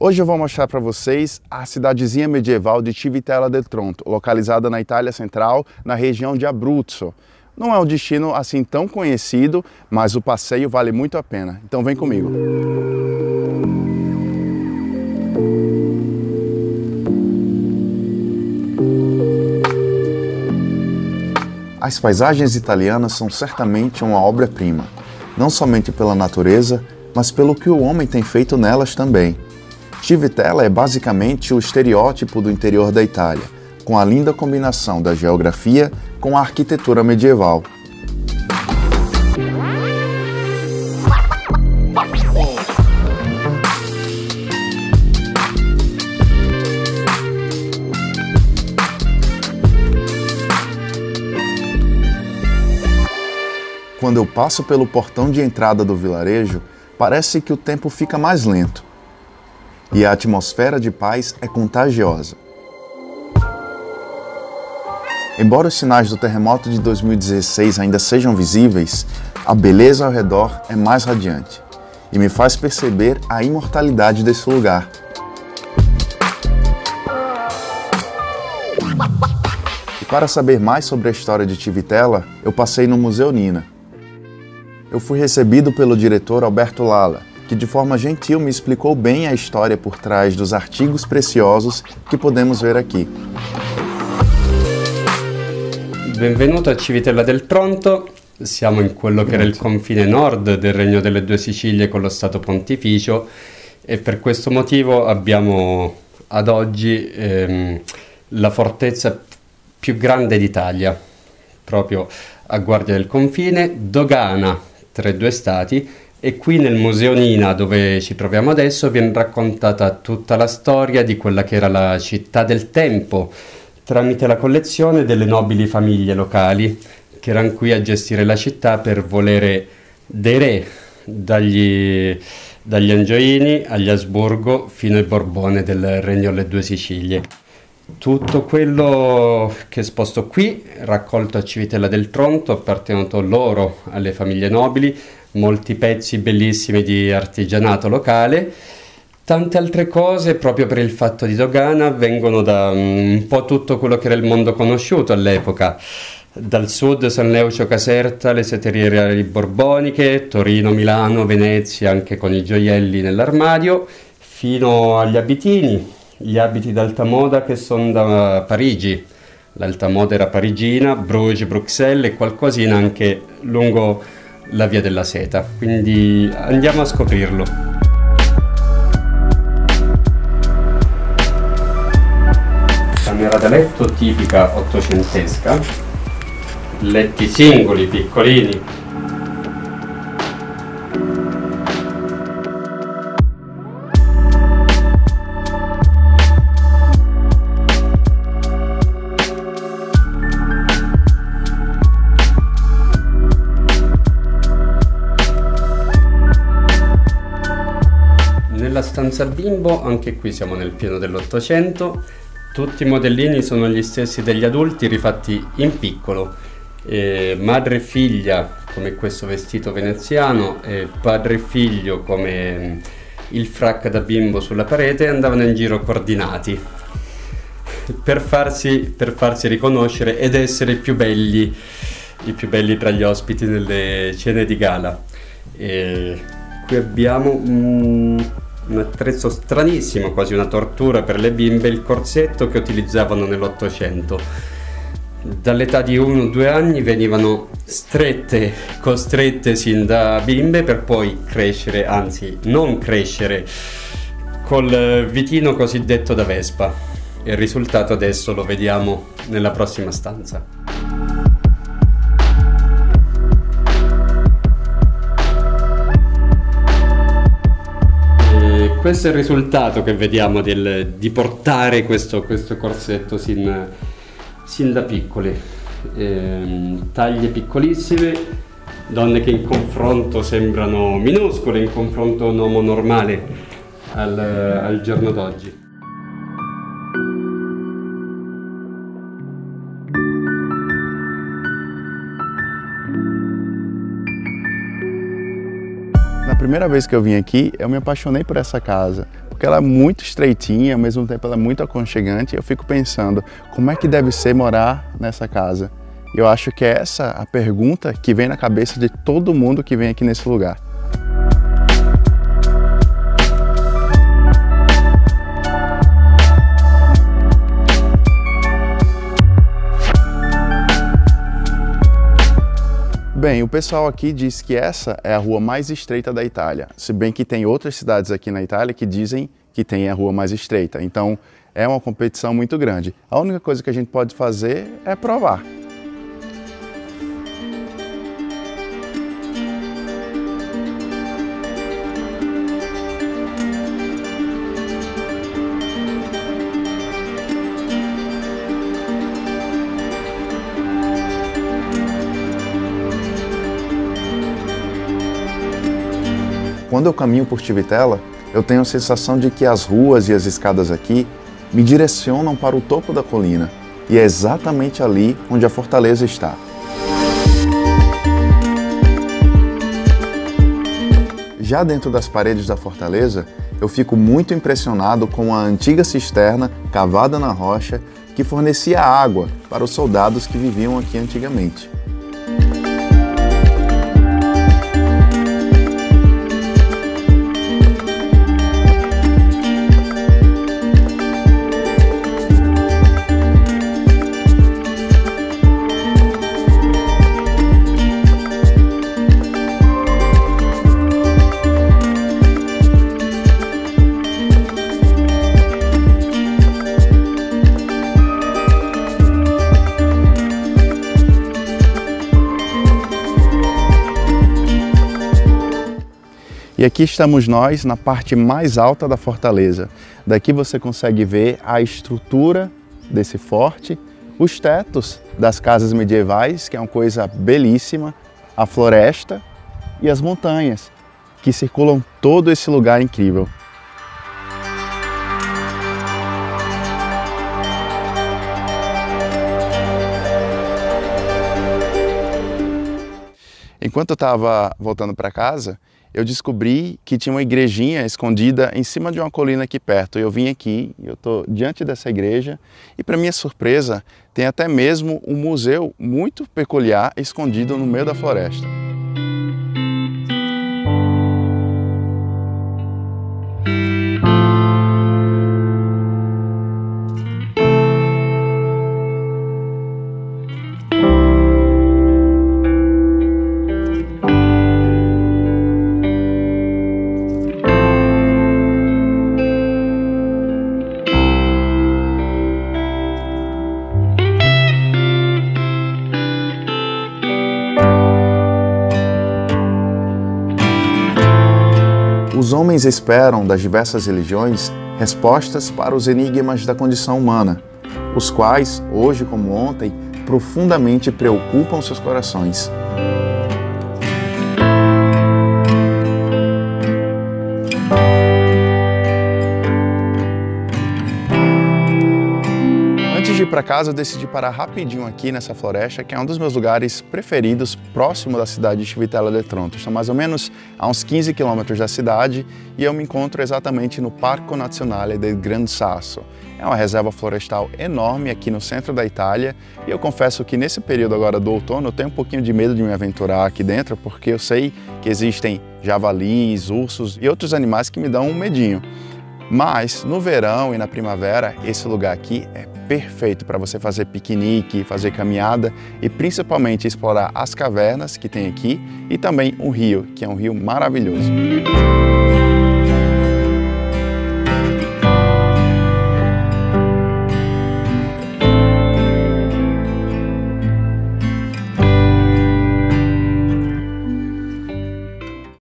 Hoje eu vou mostrar para vocês a cidadezinha medieval de Civitella del Tronto, localizada na Itália Central, na região de Abruzzo. Não é um destino assim tão conhecido, mas o passeio vale muito a pena. Então vem comigo. As paisagens italianas são certamente uma obra-prima, não somente pela natureza, mas pelo que o homem tem feito nelas também. Civitella é basicamente o estereótipo do interior da Itália, com a linda combinação da geografia com a arquitetura medieval. Quando eu passo pelo portão de entrada do vilarejo, parece que o tempo fica mais lento e a atmosfera de paz é contagiosa. Embora os sinais do terremoto de 2016 ainda sejam visíveis, a beleza ao redor é mais radiante e me faz perceber a imortalidade desse lugar. E para saber mais sobre a história de Tivitella, eu passei no Museu Nina. Eu fui recebido pelo diretor Alberto Lala, que de forma gentil me explicou bem a história por trás dos artigos preciosos que podemos ver aqui. Benvenuto a Civitella del Tronto, siamo in quello che era il confine nord del Regno delle Due Sicilie con lo Stato Pontificio e per questo motivo abbiamo ad oggi ehm, la fortezza più grande d'Italia, proprio a guardia del confine, dogana tra i due stati e qui nel Museo Nina, dove ci troviamo adesso, viene raccontata tutta la storia di quella che era la città del tempo, tramite la collezione delle nobili famiglie locali che erano qui a gestire la città per volere dei re, dagli, dagli Angioini agli Asburgo fino ai Borbone del Regno alle Due Sicilie. Tutto quello che esposto qui, raccolto a Civitella del Tronto, appartenuto loro alle famiglie nobili, molti pezzi bellissimi di artigianato locale. Tante altre cose, proprio per il fatto di dogana, vengono da mm, un po' tutto quello che era il mondo conosciuto all'epoca. Dal sud San Leucio Caserta, le setterie reali borboniche, Torino, Milano, Venezia, anche con i gioielli nell'armadio, fino agli abitini, gli abiti d'alta moda che sono da Parigi. L'alta moda era parigina, Bruges, Bruxelles e qualcosina anche lungo la via della seta, quindi andiamo a scoprirlo. Camera da letto tipica ottocentesca, letti singoli, piccolini, stanza bimbo, anche qui siamo nel pieno dell'Ottocento, tutti i modellini sono gli stessi degli adulti rifatti in piccolo, eh, madre e figlia come questo vestito veneziano, e padre e figlio come mm, il frac da bimbo sulla parete andavano in giro coordinati. Per farsi, per farsi riconoscere ed essere i più belli, i più belli tra gli ospiti nelle cene di gala. E qui abbiamo... Mm, un attrezzo stranissimo, quasi una tortura per le bimbe, il corsetto che utilizzavano nell'Ottocento. Dall'età di 1-2 anni venivano strette, costrette sin da bimbe per poi crescere, anzi non crescere, col vitino cosiddetto da Vespa. Il risultato adesso lo vediamo nella prossima stanza. Questo è il risultato che vediamo del, di portare questo, questo corsetto sin, sin, da piccoli. Eh, taglie piccolissime, donne che in confronto sembrano minuscole, in confronto a un uomo normale al, al giorno d'oggi. Primeira vez que eu vim aqui, eu me apaixonei por essa casa, porque ela é muito estreitinha, ao mesmo tempo ela é muito aconchegante. Eu fico pensando, como é que deve ser morar nessa casa? Eu acho que é essa a pergunta que vem na cabeça de todo mundo que vem aqui nesse lugar. Bem, o pessoal aqui diz que essa é a rua mais estreita da Itália, se bem que tem outras cidades aqui na Itália que dizem que tem a rua mais estreita. Então é uma competição muito grande. A única coisa que a gente pode fazer é provar. Quando eu caminho por Tivitela, eu tenho a sensação de que as ruas e as escadas aqui me direcionam para o topo da colina, e é exatamente ali onde a fortaleza está. Já dentro das paredes da fortaleza, eu fico muito impressionado com a antiga cisterna cavada na rocha que fornecia água para os soldados que viviam aqui antigamente. E aqui estamos nós na parte mais alta da fortaleza. Daqui você consegue ver a estrutura desse forte, os tetos das casas medievais, que é uma coisa belíssima, a floresta e as montanhas, que circulam todo esse lugar incrível. Enquanto eu estava voltando para casa, eu descobri que tinha uma igrejinha escondida em cima de uma colina aqui perto. Eu vim aqui, eu estou diante dessa igreja e, para minha surpresa, tem até mesmo um museu muito peculiar escondido no meio da floresta. Homens esperam das diversas religiões respostas para os enigmas da condição humana, os quais, hoje como ontem, profundamente preocupam seus corações. De ir para casa, eu decidi parar rapidinho aqui nessa floresta, que é um dos meus lugares preferidos, próximo da cidade de Civitella del Tronto. Estou mais ou menos a uns 15 quilômetros da cidade e eu me encontro exatamente no Parco Nazionale del Gran Sasso. É uma reserva florestal enorme aqui no centro da Itália e eu confesso que nesse período agora do outono eu tenho um pouquinho de medo de me aventurar aqui dentro porque eu sei que existem javalis, ursos e outros animais que me dão um medinho. Mas no verão e na primavera, esse lugar aqui é perfeito para você fazer piquenique, fazer caminhada e principalmente explorar as cavernas que tem aqui e também o rio, que é um rio maravilhoso.